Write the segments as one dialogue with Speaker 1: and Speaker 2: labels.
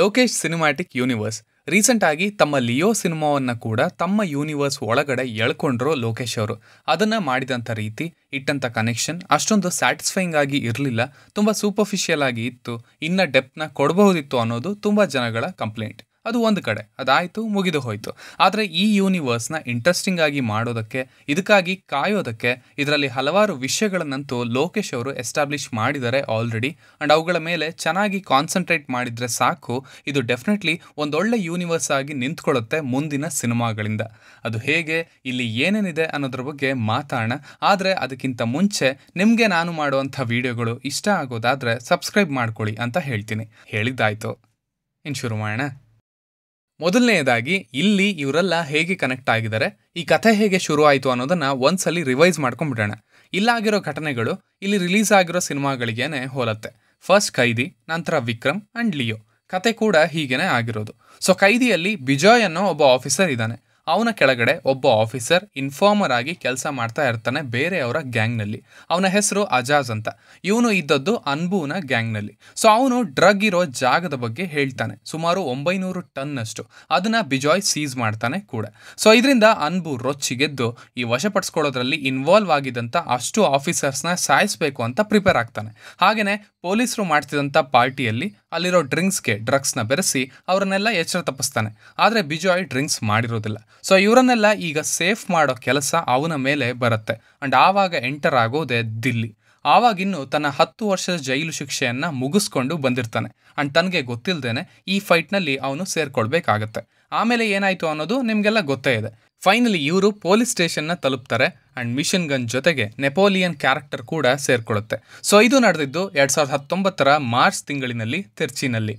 Speaker 1: Lokesh cinematic universe recent ಆಗಿ ತಮ್ಮ Leo ಸಿನಿಮಾವನ್ನ ಕೂಡ ತಮ್ಮ ಯೂನಿವರ್ಸ್ ಒಳಗಡೆ ಎಳ್ಕೊಂಡ್ರು ಲೋಕೇಶ್ ಅವರು. ಅದನ್ನ ಮಾಡಿದಂಥ ರೀತಿ ಇಟ್ಟಂಥ ಕನೆಕ್ಷನ್ ಅಷ್ಟೊಂದು ಸ್ಯಾಟಿಸ್ಫೈಯಿಂಗ್ ಆಗಿ ಇರಲಿಲ್ಲ. ತುಂಬ ಸೂಪರ್ಫಿಷಿಯಲ್ ಆಗಿ ಇತ್ತು. ಇನ್ನ ಡೆಪ್ನ ಕೊಡಬಹುದಿತ್ತು ಅನ್ನೋದು ತುಂಬ ಜನಗಳ ಕಂಪ್ಲೇಂಟ್ ಅದು ಒಂದು ಕಡೆ, ಅದಾಯಿತು, ಮುಗಿದು ಹೋಯಿತು. ಆದರೆ ಈ ಯೂನಿವರ್ಸ್ನ ಇಂಟ್ರೆಸ್ಟಿಂಗ್ ಆಗಿ ಮಾಡೋದಕ್ಕೆ, ಇದಕ್ಕಾಗಿ ಕಾಯೋದಕ್ಕೆ, ಇದರಲ್ಲಿ ಹಲವಾರು ವಿಷಯಗಳನ್ನಂತೂ ಲೋಕೇಶ್ ಅವರು ಎಸ್ಟಾಬ್ಲಿಷ್ ಮಾಡಿದ್ದಾರೆ ಆಲ್ರೆಡಿ ಆ್ಯಂಡ್ ಅವುಗಳ ಮೇಲೆ ಚೆನ್ನಾಗಿ ಕಾನ್ಸಂಟ್ರೇಟ್ ಮಾಡಿದರೆ ಸಾಕು. ಇದು ಡೆಫಿನೆಟ್ಲಿ ಒಂದೊಳ್ಳೆ ಯೂನಿವರ್ಸ್ ಆಗಿ ನಿಂತ್ಕೊಳ್ಳುತ್ತೆ ಮುಂದಿನ ಸಿನಿಮಾಗಳಿಂದ. ಅದು ಹೇಗೆ, ಇಲ್ಲಿ ಏನೇನಿದೆ ಅನ್ನೋದ್ರ ಬಗ್ಗೆ ಮಾತಾಡೋಣ. ಆದರೆ ಅದಕ್ಕಿಂತ ಮುಂಚೆ ನಿಮಗೆ ನಾನು ಮಾಡುವಂಥ ವಿಡಿಯೋಗಳು ಇಷ್ಟ ಆಗೋದಾದರೆ ಸಬ್ಸ್ಕ್ರೈಬ್ ಮಾಡ್ಕೊಳ್ಳಿ ಅಂತ ಹೇಳ್ತೀನಿ. ಹೇಳಿದ್ದಾಯ್ತು. ಇನ್ನು ಶುರು ಮಾಡೋಣ ಮೊದಲನೆಯದಾಗಿ ಇಲ್ಲಿ ಇವರೆಲ್ಲ ಹೇಗೆ ಕನೆಕ್ಟ್ ಆಗಿದ್ದಾರೆ, ಈ ಕಥೆ ಹೇಗೆ ಶುರು ಆಯಿತು ಅನ್ನೋದನ್ನು ಒಂದ್ಸಲಿ ರಿವೈಸ್ ಮಾಡ್ಕೊಂಡ್ಬಿಡೋಣ. ಇಲ್ಲಾಗಿರೋ ಘಟನೆಗಳು ಇಲ್ಲಿ ರಿಲೀಸ್ ಆಗಿರೋ ಸಿನಿಮಾಗಳಿಗೇನೆ ಹೋಲತ್ತೆ. ಫಸ್ಟ್ ಖೈದಿ ನಂತರ ವಿಕ್ರಮ್ ಅಂಡ್ ಲಿಯೋ. ಕತೆ ಕೂಡ ಹೀಗೇನೆ ಆಗಿರೋದು. ಸೊ ಖೈದಿಯಲ್ಲಿ ಬಿಜಯ್ ಅನ್ನೋ ಒಬ್ಬ ಆಫೀಸರ್ ಇದ್ದಾನೆ. ಅವನ ಕೆಳಗಡೆ ಒಬ್ಬ ಆಫೀಸರ್, ಇನ್ಫಾರ್ಮರ್ ಆಗಿ ಕೆಲಸ ಮಾಡ್ತಾ ಇರ್ತಾನೆ ಬೇರೆಯವರ ಗ್ಯಾಂಗ್ನಲ್ಲಿ. ಅವನ ಹೆಸರು ಅಜಾಜ್ ಅಂತ. ಇವನು ಇದ್ದದ್ದು ಅನ್ಬೂನ ಗ್ಯಾಂಗ್ನಲ್ಲಿ. ಸೊ, ಅವನು ಡ್ರಗ್ ಇರೋ ಜಾಗದ ಬಗ್ಗೆ ಹೇಳ್ತಾನೆ. ಸುಮಾರು ಒಂಬೈನೂರು ಟನ್ನಷ್ಟು. ಅದನ್ನ ಬಿಜಾಯ್ ಸೀಸ್ ಮಾಡ್ತಾನೆ ಕೂಡ. ಸೊ, ಇದರಿಂದ ಅನ್ಬು ರೊಚ್ಚಿಗೆದ್ದು ಈ ವಶಪಡಿಸ್ಕೊಳ್ಳೋದ್ರಲ್ಲಿ ಇನ್ವಾಲ್ವ್ ಆಗಿದ್ದಂಥ ಅಷ್ಟು ಆಫೀಸರ್ಸ್ನ ಸಾಯಿಸಬೇಕು ಅಂತ ಪ್ರಿಪೇರ್ ಆಗ್ತಾನೆ. ಹಾಗೆಯೇ ಪೊಲೀಸರು ಮಾಡ್ತಿದ್ದಂಥ ಪಾರ್ಟಿಯಲ್ಲಿ ಅಲ್ಲಿರೋ ಡ್ರಿಂಕ್ಸ್ಗೆ ಡ್ರಗ್ಸ್ನ ಬೆರೆಸಿ ಅವರನ್ನೆಲ್ಲ ಎಚ್ಚರ ತಪ್ಪಿಸ್ತಾನೆ. ಆದರೆ ಬಿಜಾಯ್ ಡ್ರಿಂಕ್ಸ್ ಮಾಡಿರೋದಿಲ್ಲ. ಸೊ ಇವರನ್ನೆಲ್ಲ ಈಗ ಸೇಫ್ ಮಾಡೋ ಕೆಲಸ ಅವನ ಮೇಲೆ ಬರುತ್ತೆ. ಆ್ಯಂಡ್ ಆವಾಗ ಎಂಟರ್ ಆಗೋದೇ ದಿಲ್ಲಿ. ಆವಾಗಿನ್ನು ತನ್ನ ಹತ್ತು ವರ್ಷದ ಜೈಲು ಶಿಕ್ಷೆಯನ್ನು ಮುಗಿಸ್ಕೊಂಡು ಬಂದಿರ್ತಾನೆ. ಅಂಡ್ ತನಗೆ ಗೊತ್ತಿಲ್ಲದೇನೆ ಈ ಫೈಟ್ನಲ್ಲಿ ಅವನು ಸೇರ್ಕೊಳ್ಬೇಕಾಗತ್ತೆ. ಆಮೇಲೆ ಏನಾಯಿತು ಅನ್ನೋದು ನಿಮಗೆಲ್ಲ ಗೊತ್ತೇ ಇದೆ. ಫೈನಲಿ ಇವರು ಪೊಲೀಸ್ ಸ್ಟೇಷನ್ನ ತಲುಪ್ತಾರೆ ಅಂಡ್ ಮಿಷನ್ ಗನ್ ಜೊತೆಗೆ ನೆಪೋಲಿಯನ್ ಕ್ಯಾರೆಕ್ಟರ್ ಕೂಡ ಸೇರ್ಕೊಳ್ಳುತ್ತೆ ಸೊ ಇದು ನಡೆದಿದ್ದು ಎರಡ್ ಸಾವಿರದ ಹತ್ತೊಂಬತ್ತರ ಮಾರ್ಚ್ ತಿಂಗಳಿನಲ್ಲಿ ತಿರ್ಚಿನಲ್ಲಿ.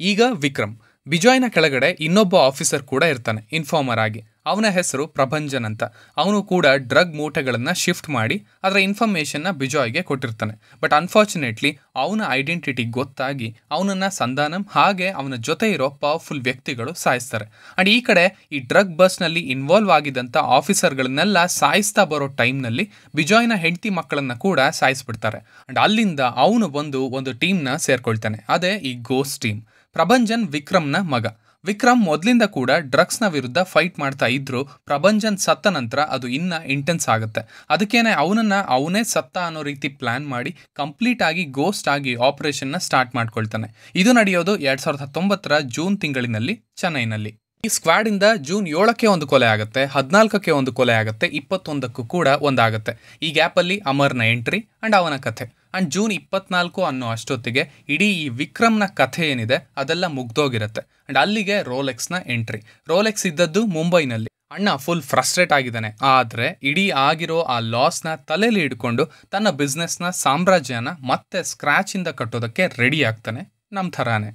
Speaker 1: ಈಗ ವಿಕ್ರಮ್. ಬಿಜಾಯ್ನ ಕೆಳಗಡೆ ಇನ್ನೊಬ್ಬ ಆಫೀಸರ್ ಕೂಡ ಇರ್ತಾನೆ, ಇನ್ಫಾರ್ಮರ್ ಆಗಿ. ಅವನ ಹೆಸರು ಪ್ರಭಂಜನ್ ಅಂತ. ಅವನು ಕೂಡ ಡ್ರಗ್ ಮೂಟೆಗಳನ್ನು ಶಿಫ್ಟ್ ಮಾಡಿ ಅದರ ಇನ್ಫಾರ್ಮೇಷನ್ನ ಬಿಜಾಯ್ಗೆ ಕೊಟ್ಟಿರ್ತಾನೆ. ಬಟ್ ಅನ್ಫಾರ್ಚುನೇಟ್ಲಿ ಅವನ ಐಡೆಂಟಿಟಿ ಗೊತ್ತಾಗಿ ಅವನನ್ನ ಸಂಧಾನಂ ಹಾಗೆ ಅವನ ಜೊತೆ ಇರೋ ಪವರ್ಫುಲ್ ವ್ಯಕ್ತಿಗಳು ಸಾಯಿಸ್ತಾರೆ. ಅಂಡ್ ಈ ಕಡೆ ಈ ಡ್ರಗ್ ಬಸ್ನಲ್ಲಿ ಇನ್ವಾಲ್ವ್ ಆಗಿದ್ದಂಥ ಆಫೀಸರ್ಗಳನ್ನೆಲ್ಲ ಸಾಯಿಸ್ತಾ ಬರೋ ಟೈಮ್ನಲ್ಲಿ ಬಿಜಾಯ್ನ ಹೆಂಡತಿ ಮಕ್ಕಳನ್ನ ಕೂಡ ಸಾಯಿಸ್ಬಿಡ್ತಾರೆ. ಅಂಡ್ ಅಲ್ಲಿಂದ ಅವನು ಬಂದು ಒಂದು ಟೀಮ್ನ ಸೇರ್ಕೊಳ್ತಾನೆ. ಅದೇ ಈ ಗೋಸ್ಟ್ ಟೀಮ್. ಪ್ರಭಂಜನ್ ವಿಕ್ರಮ್ನ ಮಗ. ವಿಕ್ರಮ್ ಮೊದಲಿಂದ ಕೂಡ ಡ್ರಗ್ಸ್ನ ವಿರುದ್ಧ ಫೈಟ್ ಮಾಡ್ತಾ ಇದ್ರು. ಪ್ರಭಂಜನ್ ಸತ್ತ ನಂತರ ಅದು ಇನ್ನ ಇಂಟೆನ್ಸ್ ಆಗುತ್ತೆ. ಅದಕ್ಕೇನೆ ಅವನನ್ನ ಅವನೇ ಸತ್ತ ಅನ್ನೋ ರೀತಿ ಪ್ಲಾನ್ ಮಾಡಿ ಕಂಪ್ಲೀಟ್ ಆಗಿ ಗೋಸ್ಟ್ ಆಗಿ ಆಪರೇಷನ್ನ ಸ್ಟಾರ್ಟ್ ಮಾಡ್ಕೊಳ್ತಾನೆ. ಇದು ನಡೆಯೋದು ಎರಡ್ ಸಾವಿರದ ಹತ್ತೊಂಬತ್ತರ ಜೂನ್ ತಿಂಗಳಿನಲ್ಲಿ ಚೆನ್ನೈನಲ್ಲಿ. ಈ ಸ್ಕ್ವಾಡ್ ಇಂದ ಜೂನ್ ಏಳಕ್ಕೆ ಒಂದು ಕೊಲೆ ಆಗುತ್ತೆ, ಹದಿನಾಲ್ಕಕ್ಕೆ ಒಂದು ಕೊಲೆ ಆಗುತ್ತೆ, ಇಪ್ಪತ್ತೊಂದಕ್ಕೂ ಕೂಡ ಒಂದಾಗುತ್ತೆ. ಈ ಗ್ಯಾಪಲ್ಲಿ ಅಮರ್ನ ಎಂಟ್ರಿ ಅಂಡ್ ಅವನ ಕಥೆ. ಅಂಡ್ ಜೂನ್ ಇಪ್ಪತ್ನಾಲ್ಕು ಅನ್ನೋ ಅಷ್ಟೊತ್ತಿಗೆ ಇಡೀ ಈ ವಿಕ್ರಮ್ನ ಕಥೆ ಏನಿದೆ ಅದೆಲ್ಲ ಮುಗ್ದೋಗಿರುತ್ತೆ. ಅಂಡ್ ಅಲ್ಲಿಗೆ ರೋಲೆಕ್ಸ್ನ ಎಂಟ್ರಿ. ರೋಲೆಕ್ಸ್ ಇದ್ದದ್ದು ಮುಂಬೈನಲ್ಲಿ. ಅಣ್ಣ ಫುಲ್ ಫ್ರಸ್ಟ್ರೇಟ್ ಆಗಿದ್ದಾನೆ. ಆದರೆ ಇಡೀ ಆಗಿರೋ ಆ ಲಾಸ್ನ ತಲೆಯಲ್ಲಿ ಇಟ್ಕೊಂಡು ತನ್ನ ಬಿಸ್ನೆಸ್ನ ಸಾಮ್ರಾಜ್ಯನ ಮತ್ತೆ ಸ್ಕ್ರ್ಯಾಚಿಂದ ಕಟ್ಟೋದಕ್ಕೆ ರೆಡಿ ಆಗ್ತಾನೆ ನಮ್ಮ ಥರಾನೇ.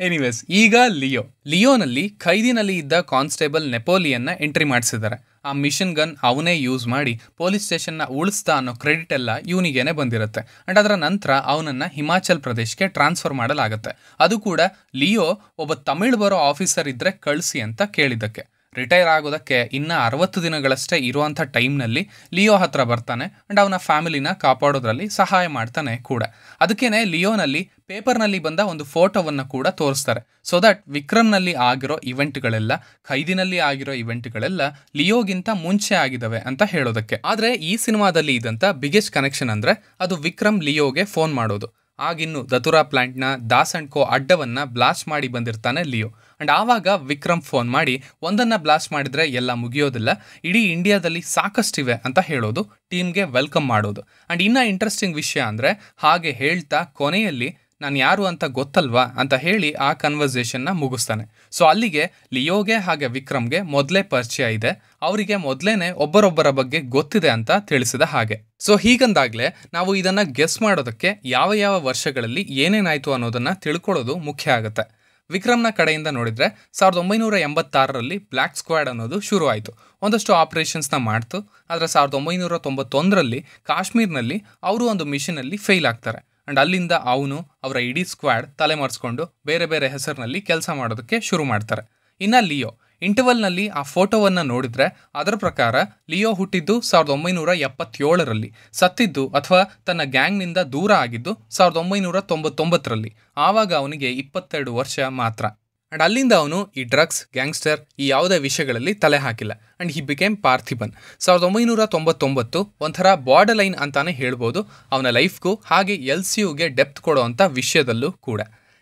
Speaker 1: ಎನಿವೇಸ್ ಈಗ ಲಿಯೋ ಲಿಯೋನಲ್ಲಿ ಖೈದಿನಲ್ಲಿ ಇದ್ದ ಕಾನ್ಸ್ಟೇಬಲ್ ನೆಪೋಲಿಯನ್ನ ಎಂಟ್ರಿ ಮಾಡಿಸಿದ್ದಾರೆ. ಆ ಮಿಷನ್ ಗನ್ ಅವನೇ ಯೂಸ್ ಮಾಡಿ ಪೊಲೀಸ್ ಸ್ಟೇಷನ್ನ ಉಳಿಸ್ತಾ ಅನ್ನೋ ಕ್ರೆಡಿಟ್ ಎಲ್ಲ ಇವನಿಗೇನೆ ಬಂದಿರುತ್ತೆ. ಅಂಡ್ ಅದರ ನಂತರ ಅವನನ್ನು ಹಿಮಾಚಲ್ ಪ್ರದೇಶಕ್ಕೆ ಟ್ರಾನ್ಸ್ಫರ್ ಮಾಡಲಾಗುತ್ತೆ. ಅದು ಕೂಡ ಲಿಯೋ ಒಬ್ಬ ತಮಿಳು ಬರೋ ಆಫೀಸರ್ ಇದ್ದರೆ ಕಳಿಸಿ ಅಂತ ಕೇಳಿದ್ದಕ್ಕೆ. ರಿಟೈರ್ ಆಗೋದಕ್ಕೆ ಇನ್ನ ಅರವತ್ತು ದಿನಗಳಷ್ಟೇ ಇರುವಂಥ ಟೈಮ್ನಲ್ಲಿ ಲಿಯೋ ಹತ್ರ ಬರ್ತಾನೆ ಅಂಡ್ ಅವನ ಫ್ಯಾಮಿಲಿನ ಕಾಪಾಡೋದ್ರಲ್ಲಿ ಸಹಾಯ ಮಾಡ್ತಾನೆ ಕೂಡ. ಅದಕ್ಕೇನೆ ಲಿಯೋನಲ್ಲಿ ಪೇಪರ್ನಲ್ಲಿ ಬಂದ ಒಂದು ಫೋಟೋವನ್ನು ಕೂಡ ತೋರಿಸ್ತಾರೆ. ಸೊ ದಟ್ ವಿಕ್ರಮ್ನಲ್ಲಿ ಆಗಿರೋ ಇವೆಂಟ್ಗಳೆಲ್ಲ, ಖೈದಿನಲ್ಲಿ ಆಗಿರೋ ಇವೆಂಟ್ಗಳೆಲ್ಲ ಲಿಯೋಗಿಂತ ಮುಂಚೆ ಆಗಿದ್ದಾವೆ ಅಂತ ಹೇಳೋದಕ್ಕೆ. ಆದರೆ ಈ ಸಿನಿಮಾದಲ್ಲಿ ಇದ್ದಂಥ ಬಿಗ್ಗೆಸ್ಟ್ ಕನೆಕ್ಷನ್ ಅಂದರೆ ಅದು ವಿಕ್ರಮ್ ಲಿಯೋಗೆ ಫೋನ್ ಮಾಡೋದು. ಆಗಿನ್ನು ದತುರಾ ಪ್ಲಾಂಟ್ನ ದಾಸ್ ಅಂಡ್ ಕೋ ಅಡ್ಡವನ್ನು ಬ್ಲಾಸ್ಟ್ ಮಾಡಿ ಬಂದಿರ್ತಾನೆ ಲಿಯೋ. ಅಂಡ್ ಆವಾಗ ವಿಕ್ರಮ್ ಫೋನ್ ಮಾಡಿ, ಒಂದನ್ನು ಬ್ಲಾಸ್ಟ್ ಮಾಡಿದರೆ ಎಲ್ಲ ಮುಗಿಯೋದಿಲ್ಲ. ಇಡೀ ಇಂಡಿಯಾದಲ್ಲಿ ಸಾಕಷ್ಟಿವೆ ಅಂತ ಹೇಳೋದು, ಟೀಮ್ಗೆ ವೆಲ್ಕಮ್ ಮಾಡೋದು. ಆ್ಯಂಡ್ ಇನ್ನೂ ಇಂಟ್ರೆಸ್ಟಿಂಗ್ ವಿಷಯ ಅಂದರೆ, ಹಾಗೆ ಹೇಳ್ತಾ ಕೊನೆಯಲ್ಲಿ ನಾನು ಯಾರು ಅಂತ ಗೊತ್ತಲ್ವಾ ಅಂತ ಹೇಳಿ ಆ ಕನ್ವರ್ಸೇಷನ್ನ ಮುಗಿಸ್ತಾನೆ. ಸೊ ಅಲ್ಲಿಗೆ ಲಿಯೋಗೆ ಹಾಗೆ ವಿಕ್ರಮ್ಗೆ ಮೊದಲೇ ಪರಿಚಯ ಇದೆ. ಅವರಿಗೆ ಮೊದಲೇನೆ ಒಬ್ಬರೊಬ್ಬರ ಬಗ್ಗೆ ಗೊತ್ತಿದೆ ಅಂತ ತಿಳಿಸಿದ ಹಾಗೆ. ಸೊ ಹೀಗಂದಾಗಲೇ ನಾವು ಇದನ್ನು ಗೆಸ್ ಮಾಡೋದಕ್ಕೆ ಯಾವ ಯಾವ ವರ್ಷಗಳಲ್ಲಿ ಏನೇನಾಯಿತು ಅನ್ನೋದನ್ನು ತಿಳ್ಕೊಳ್ಳೋದು ಮುಖ್ಯ ಆಗುತ್ತೆ. ವಿಕ್ರಮ್ನ ಕಡೆಯಿಂದ ನೋಡಿದರೆ ಸಾವಿರದ ಒಂಬೈನೂರ ಎಂಬತ್ತಾರರಲ್ಲಿ ಬ್ಲ್ಯಾಕ್ ಸ್ಕ್ವಾಡ್ ಅನ್ನೋದು ಶುರು ಆಯಿತು ಒಂದಷ್ಟು ಆಪರೇಷನ್ಸ್ನ ಮಾಡ್ತು. ಆದರೆ ಸಾವಿರದ ಒಂಬೈನೂರ ತೊಂಬತ್ತೊಂದರಲ್ಲಿ ಕಾಶ್ಮೀರ್ನಲ್ಲಿ ಅವರು ಒಂದು ಮಿಷನಲ್ಲಿ ಫೇಲ್ ಆಗ್ತಾರೆ. ಆ್ಯಂಡ್ ಅಲ್ಲಿಂದ ಅವನು ಅವರ ಇಡೀ ಸ್ಕ್ವಾಡ್ ತಲೆಮರೆಸ್ಕೊಂಡು ಬೇರೆ ಬೇರೆ ಹೆಸರಿನಲ್ಲಿ ಕೆಲಸ ಮಾಡೋದಕ್ಕೆ ಶುರು ಮಾಡ್ತಾರೆ. ಇನ್ನು ಲಿಯೋ, ಇಂಟರ್ವಲ್ನಲ್ಲಿ ಆ ಫೋಟೋವನ್ನು ನೋಡಿದರೆ ಅದರ ಪ್ರಕಾರ ಲಿಯೋ ಹುಟ್ಟಿದ್ದು ಸಾವಿರದ ಒಂಬೈನೂರ ಎಪ್ಪತ್ತೇಳರಲ್ಲಿ, ಸತ್ತಿದ್ದು ಅಥವಾ ತನ್ನ ಗ್ಯಾಂಗ್ನಿಂದ ದೂರ ಆಗಿದ್ದು ಸಾವಿರದ ಒಂಬೈನೂರ ತೊಂಬತ್ತೊಂಬತ್ತರಲ್ಲಿ, ಆವಾಗ ಅವನಿಗೆ ಇಪ್ಪತ್ತೆರಡು ವರ್ಷ ಮಾತ್ರ. ಆ್ಯಂಡ್ ಅಲ್ಲಿಂದ ಅವನು ಈ ಡ್ರಗ್ಸ್ ಗ್ಯಾಂಗ್ಸ್ಟರ್ ಈ ಯಾವುದೇ ವಿಷಯಗಳಲ್ಲಿ ತಲೆ ಹಾಕಿಲ್ಲ. ಆ್ಯಂಡ್ ಹಿ ಬಿಕೇಮ್ ಪಾರ್ಥಿಬನ್ ಸಾವಿರದ ಒಂಬೈನೂರ ತೊಂಬತ್ತೊಂಬತ್ತು ಒಂಥರ ಬಾರ್ಡರ್ ಲೈನ್ ಅಂತಾನೆ ಹೇಳ್ಬೋದು. ಅವನ ಲೈಫ್ಗೂ ಹಾಗೆ ಎಲ್ ಸಿ ಯುಗೆ ಡೆಪ್ತ್ ಕೊಡುವಂಥ ವಿಷಯದಲ್ಲೂ ಕೂಡ.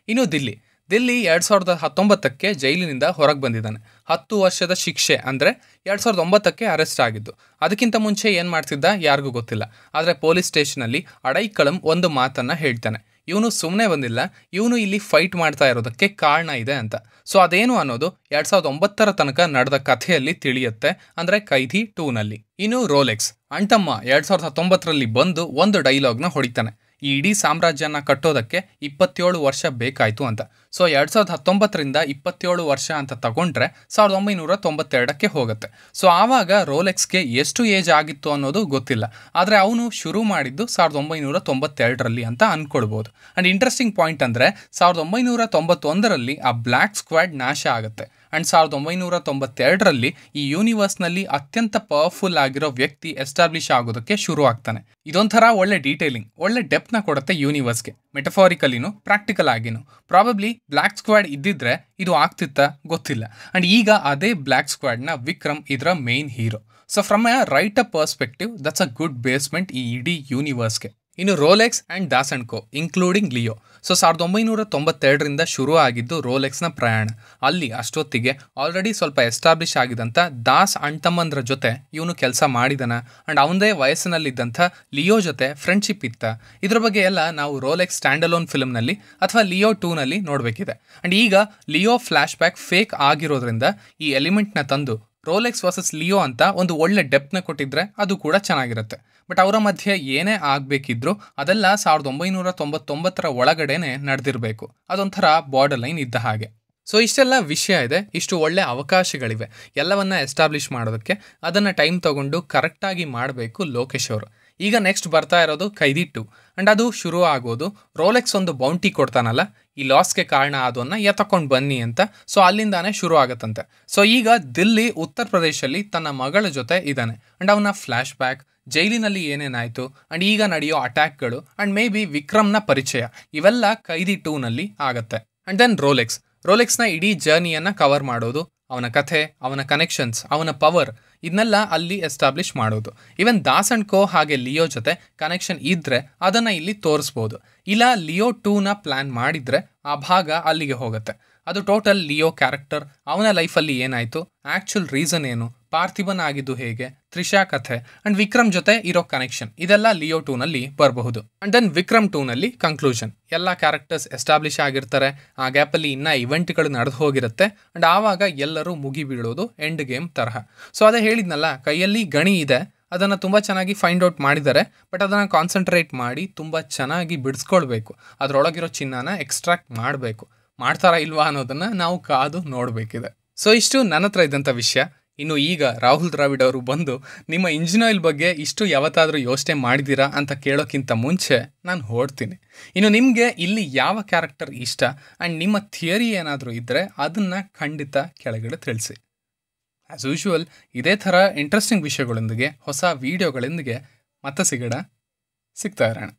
Speaker 1: ಇನ್ನು ದಿಲ್ಲಿ. ದಿಲ್ಲಿ ಎರಡು ಸಾವಿರದ ಹತ್ತೊಂಬತ್ತಕ್ಕೆ ಜೈಲಿನಿಂದ ಹೊರಗೆ ಬಂದಿದ್ದಾನೆ. ಹತ್ತು ವರ್ಷದ ಶಿಕ್ಷೆ ಅಂದರೆ ಎರಡು ಸಾವಿರದ ಒಂಬತ್ತಕ್ಕೆ ಅರೆಸ್ಟ್ ಆಗಿದ್ದು. ಅದಕ್ಕಿಂತ ಮುಂಚೆ ಏನು ಮಾಡ್ತಿದ್ದ? ಯಾರಿಗೂ ಗೊತ್ತಿಲ್ಲ. ಆದರೆ ಪೊಲೀಸ್ ಸ್ಟೇಷನಲ್ಲಿ ಅಡೈಕಳಂ ಒಂದು ಮಾತನ್ನು ಹೇಳ್ತಾನೆ. ಇವನು ಸುಮ್ಮನೆ ಬಂದಿಲ್ಲ, ಇವನು ಇಲ್ಲಿ ಫೈಟ್ ಮಾಡ್ತಾ ಇರೋದಕ್ಕೆ ಕಾರಣ ಇದೆ ಅಂತ. ಸೊ ಅದೇನು ಅನ್ನೋದು ಎರಡು ಸಾವಿರದ ಒಂಬತ್ತರ ತನಕ ನಡೆದ ಕಥೆಯಲ್ಲಿ ತಿಳಿಯುತ್ತೆ. ಅಂದರೆ ಕೈದಿ ಟೂನಲ್ಲಿ ಇನ್ನು ರೋಲೆಕ್ಸ್. ಅಂಟಮ್ಮ ಎರಡು ಸಾವಿರದ ಹತ್ತೊಂಬತ್ತರಲ್ಲಿ ಬಂದು ಒಂದು ಡೈಲಾಗ್ನ ಹೊಡಿತಾನೆ. ಈ ಇಡೀ ಸಾಮ್ರಾಜ್ಯನ ಕಟ್ಟೋದಕ್ಕೆ ಇಪ್ಪತ್ತೇಳು ವರ್ಷ ಬೇಕಾಯಿತು ಅಂತ. ಸೊ ಎರಡು ಸಾವಿರದ ಹತ್ತೊಂಬತ್ತರಿಂದ ಇಪ್ಪತ್ತೇಳು ವರ್ಷ ಅಂತ ತಗೊಂಡ್ರೆ ಸಾವಿರದ ಒಂಬೈನೂರ ತೊಂಬತ್ತೆರಡಕ್ಕೆ ಹೋಗುತ್ತೆ. ಸೊ ಆವಾಗ ರೋಲೆಕ್ಸ್ಗೆ ಎಷ್ಟು ಏಜ್ ಆಗಿತ್ತು ಅನ್ನೋದು ಗೊತ್ತಿಲ್ಲ. ಆದರೆ ಅವನು ಶುರು ಮಾಡಿದ್ದು ಸಾವಿರದ ಒಂಬೈನೂರ ತೊಂಬತ್ತೆರಡರಲ್ಲಿ ಅಂತ ಅಂದ್ಕೊಳ್ಬೋದು ಆ್ಯಂಡ್ ಇಂಟ್ರೆಸ್ಟಿಂಗ್ ಪಾಯಿಂಟ್ ಅಂದರೆ ಸಾವಿರದ ಒಂಬೈನೂರ ತೊಂಬತ್ತೊಂದರಲ್ಲಿ ಆ ಬ್ಲ್ಯಾಕ್ ಸ್ಕ್ವಾಡ್ ನಾಶ ಆಗುತ್ತೆ. ಆ್ಯಂಡ್ ಸಾವಿರದ ಒಂಬೈನೂರ ತೊಂಬತ್ತೆರಡರಲ್ಲಿ ಈ ಯೂನಿವರ್ಸ್ನಲ್ಲಿ ಅತ್ಯಂತ ಪವರ್ಫುಲ್ ಆಗಿರೋ ವ್ಯಕ್ತಿ ಎಸ್ಟಾಬ್ಲಿಷ್ ಆಗೋದಕ್ಕೆ ಶುರು ಆಗ್ತಾನೆ. ಇದೊಂಥರ ಒಳ್ಳೆ ಡೀಟೇಲಿಂಗ್ ಒಳ್ಳೆ ಡೆಪ್ನ ಕೊಡುತ್ತೆ ಯೂನಿವರ್ಸ್ಗೆ. ಮೆಟಫಾರಿಕಲಿನೂ ಪ್ರಾಕ್ಟಿಕಲ್ ಆಗಿನೂ. ಪ್ರಾಬಬ್ಲಿ ಬ್ಲ್ಯಾಕ್ ಸ್ಕ್ವಾಡ್ ಇದ್ದಿದ್ರೆ ಇದು ಆಗ್ತಿತ್ತಾ ಗೊತ್ತಿಲ್ಲ. ಆ್ಯಂಡ್ ಈಗ ಅದೇ ಬ್ಲ್ಯಾಕ್ ಸ್ಕ್ವಾಡ್ನ ವಿಕ್ರಮ್ ಇದರ main hero so from a right a perspective that's a good basement ಈ ಇಡೀ ಯೂನಿವರ್ಸ್ಗೆ ಇನ್ನು Rolex and Das and co including Leo so ಸಾವಿರದ ಒಂಬೈನೂರ ತೊಂಬತ್ತೆರಡರಿಂದ ಶುರು ಆಗಿದ್ದು ರೋಲೆಕ್ಸ್ನ ಪ್ರಯಾಣ. ಅಲ್ಲಿ ಅಷ್ಟೊತ್ತಿಗೆ ಆಲ್ರೆಡಿ ಸ್ವಲ್ಪ ಎಸ್ಟಾಬ್ಲಿಷ್ ಆಗಿದಂಥ ದಾಸ್ ಅಣ್ತಮ್ಮಂದ್ರ ಜೊತೆ ಇವನು ಕೆಲಸ ಮಾಡಿದನ. ಆ್ಯಂಡ್ ಅವನದೇ ವಯಸ್ಸಿನಲ್ಲಿದ್ದಂಥ ಲಿಯೋ ಜೊತೆ ಫ್ರೆಂಡ್ಶಿಪ್ ಇತ್ತ. ಇದ್ರ ಬಗ್ಗೆ ಎಲ್ಲ ನಾವು ರೋಲೆಕ್ಸ್ ಸ್ಟ್ಯಾಂಡಲೋನ್ ಫಿಲ್ಮ್ನಲ್ಲಿ ಅಥವಾ ಲಿಯೋ ಟೂನಲ್ಲಿ ನೋಡಬೇಕಿದೆ. ಆ್ಯಂಡ್ ಈಗ ಲಿಯೋ ಫ್ಲ್ಯಾಶ್ ಬ್ಯಾಕ್ ಫೇಕ್ ಆಗಿರೋದ್ರಿಂದ ಈ ಎಲಿಮೆಂಟ್ನ ತಂದು ರೋಲೆಕ್ಸ್ ವರ್ಸಸ್ ಲಿಯೋ ಅಂತ ಒಂದು ಒಳ್ಳೆ ಡೆಪ್ನ ಕೊಟ್ಟಿದ್ರೆ ಅದು ಕೂಡ ಚೆನ್ನಾಗಿರುತ್ತೆ. ಬಟ್ ಅವರ ಮಧ್ಯೆ ಏನೇ ಆಗಬೇಕಿದ್ರು ಅದೆಲ್ಲ ಸಾವಿರದ ಒಂಬೈನೂರ ತೊಂಬತ್ತೊಂಬತ್ತರ ಒಳಗಡೆನೆ ನಡೆದಿರಬೇಕು. ಅದೊಂಥರ ಬಾರ್ಡರ್ ಲೈನ್ ಇದ್ದ ಹಾಗೆ. ಸೊ ಇಷ್ಟೆಲ್ಲ ವಿಷಯ ಇದೆ. ಇಷ್ಟು ಒಳ್ಳೆ ಅವಕಾಶಗಳಿವೆ. ಎಲ್ಲವನ್ನ ಎಸ್ಟಾಬ್ಲಿಷ್ ಮಾಡೋದಕ್ಕೆ ಅದನ್ನು ಟೈಮ್ ತಗೊಂಡು ಕರೆಕ್ಟಾಗಿ ಮಾಡಬೇಕು ಲೋಕೇಶ್ ಅವರು. ಈಗ ನೆಕ್ಸ್ಟ್ ಬರ್ತಾ ಇರೋದು ಕೈದಿ ಟು ಆ್ಯಂಡ್ ಅದು ಶುರು ಆಗೋದು ರೋಲೆಕ್ಸ್ ಒಂದು ಬೌಂಟಿ ಕೊಡ್ತಾನಲ್ಲ? ಈ ಲಾಸ್ಗೆ ಕಾರಣ ಅದನ್ನ ಎತ್ತಕೊಂಡು ಬನ್ನಿ ಅಂತ. ಸೊ ಅಲ್ಲಿಂದಾನೆ ಶುರು ಆಗತ್ತಂತೆ. ಸೊ ಈಗ ದಿಲ್ಲಿ ಉತ್ತರ ಪ್ರದೇಶಲ್ಲಿ ತನ್ನ ಮಗಳ ಜೊತೆ ಇದ್ದಾನೆ. ಆ್ಯಂಡ್ ಅವನ ಫ್ಲ್ಯಾಶ್ ಬ್ಯಾಕ್ ಜೈಲಿನಲ್ಲಿ ಏನೇನಾಯಿತು ಆ್ಯಂಡ್ ಈಗ ನಡೆಯೋ ಅಟ್ಯಾಕ್ಗಳು ಆ್ಯಂಡ್ ಮೇ ಬಿ ವಿಕ್ರಮ್ನ ಪರಿಚಯ, ಇವೆಲ್ಲ ಕೈದಿ ಟೂನಲ್ಲಿ ಆಗುತ್ತೆ. ಆ್ಯಂಡ್ ದೆನ್ ರೋಲೆಕ್ಸ್ ರೋಲೆಕ್ಸ್ನ ಇಡೀ ಜರ್ನಿಯನ್ನು ಕವರ್ ಮಾಡೋದು, ಅವನ ಕಥೆ, ಅವನ ಕನೆಕ್ಷನ್ಸ್ ಅವನ ಪವರ್ ಇದನ್ನೆಲ್ಲ ಅಲ್ಲಿ ಎಸ್ಟಾಬ್ಲಿಷ್ ಮಾಡೋದು. ಈವನ್ ದಾಸ್ ಅಂಡ್ ಕೋ ಹಾಗೆ ಲಿಯೋ ಜೊತೆ ಕನೆಕ್ಷನ್ ಇದ್ದರೆ ಅದನ್ನು ಇಲ್ಲಿ ತೋರಿಸ್ಬೋದು. ಇಲ್ಲ ಲಿಯೋ ಟೂನ ಪ್ಲ್ಯಾನ್ ಮಾಡಿದರೆ ಆ ಭಾಗ ಅಲ್ಲಿಗೆ ಹೋಗುತ್ತೆ. ಅದು ಟೋಟಲ್ ಲಿಯೋ ಕ್ಯಾರೆಕ್ಟರ್ ಅವನ ಲೈಫಲ್ಲಿ ಏನಾಯಿತು ಆ್ಯಕ್ಚುಲ್ ರೀಸನ್ ಏನು ಪಾರ್ಥಿಬನ್ ಆಗಿದ್ದು ಹೇಗೆ? ತ್ರಿಷಾ ಕಥೆ ಅಂಡ್ ವಿಕ್ರಮ್ ಜೊತೆ ಇರೋ ಕನೆಕ್ಷನ್ ಇದೆಲ್ಲ ಲಿಯೋ ಟೂನಲ್ಲಿ ಬರಬಹುದು. ಅಂಡ್ ದೆನ್ ವಿಕ್ರಮ್ ಟೂನಲ್ಲಿ ಕನ್ಕ್ಲೂಷನ್ ಎಲ್ಲ ಕ್ಯಾರೆಕ್ಟರ್ಸ್ ಎಸ್ಟಾಬ್ಲಿಷ್ ಆಗಿರ್ತಾರೆ. ಆ ಗ್ಯಾಪಲ್ಲಿ ಇನ್ನ ಇವೆಂಟ್ಗಳು ನಡೆದು ಹೋಗಿರುತ್ತೆ. ಅಂಡ್ ಆವಾಗ ಎಲ್ಲರೂ ಮುಗಿ ಬೀಳೋದು ಎಂಡ್ ಗೇಮ್ ತರಹ. ಸೊ ಅದೇ ಹೇಳಿದ್ನಲ್ಲ, ಕೈಯಲ್ಲಿ ಗಣಿ ಇದೆ. ಅದನ್ನು ತುಂಬ ಚೆನ್ನಾಗಿ ಫೈಂಡ್ ಔಟ್ ಮಾಡಿದ್ದಾರೆ. ಬಟ್ ಅದನ್ನು ಕಾನ್ಸಂಟ್ರೇಟ್ ಮಾಡಿ ತುಂಬ ಚೆನ್ನಾಗಿ ಬಿಡಿಸ್ಕೊಳ್ಬೇಕು. ಅದರೊಳಗಿರೋ ಚಿನ್ನನ ಎಕ್ಸ್ಟ್ರಾಕ್ಟ್ ಮಾಡಬೇಕು. ಮಾಡ್ತಾರಾ ಇಲ್ವಾ ಅನ್ನೋದನ್ನು ನಾವು ಕಾದು ನೋಡಬೇಕಿದೆ. ಸೊ ಇಷ್ಟು ನನ್ನ ಹತ್ರ ಇದ್ದಂಥ ವಿಷಯ. ಇನ್ನು ಈಗ ರಾಹುಲ್ ದ್ರಾವಿಡ್ ಅವರು ಬಂದು, ನಿಮ್ಮ ಇಂಜಿನ್ ಆಯಿಲ್ ಬಗ್ಗೆ ಇಷ್ಟು ಯಾವತ್ತಾದರೂ ಯೋಚನೆ ಮಾಡಿದ್ದೀರಾ ಅಂತ ಕೇಳೋಕ್ಕಿಂತ ಮುಂಚೆ ನಾನು ಹೊಡ್ತೀನಿ ಇನ್ನು ನಿಮಗೆ ಇಲ್ಲಿ ಯಾವ ಕ್ಯಾರೆಕ್ಟರ್ ಇಷ್ಟ? ಆ್ಯಂಡ್ ನಿಮ್ಮ ಥಿಯರಿ ಏನಾದರೂ ಇದ್ದರೆ ಅದನ್ನು ಖಂಡಿತ ಕೆಳಗಡೆ ತಿಳಿಸಿ. ಆ್ಯಸ್ ಯೂಶುವಲ್ ಇದೇ ಥರ ಇಂಟ್ರೆಸ್ಟಿಂಗ್ ವಿಷಯಗಳೊಂದಿಗೆ, ಹೊಸ ವೀಡಿಯೋಗಳೊಂದಿಗೆ ಮತ್ತೆ ಸಿಗೋಣ. ಸಿಗ್ತಾ ಇರೋಣ.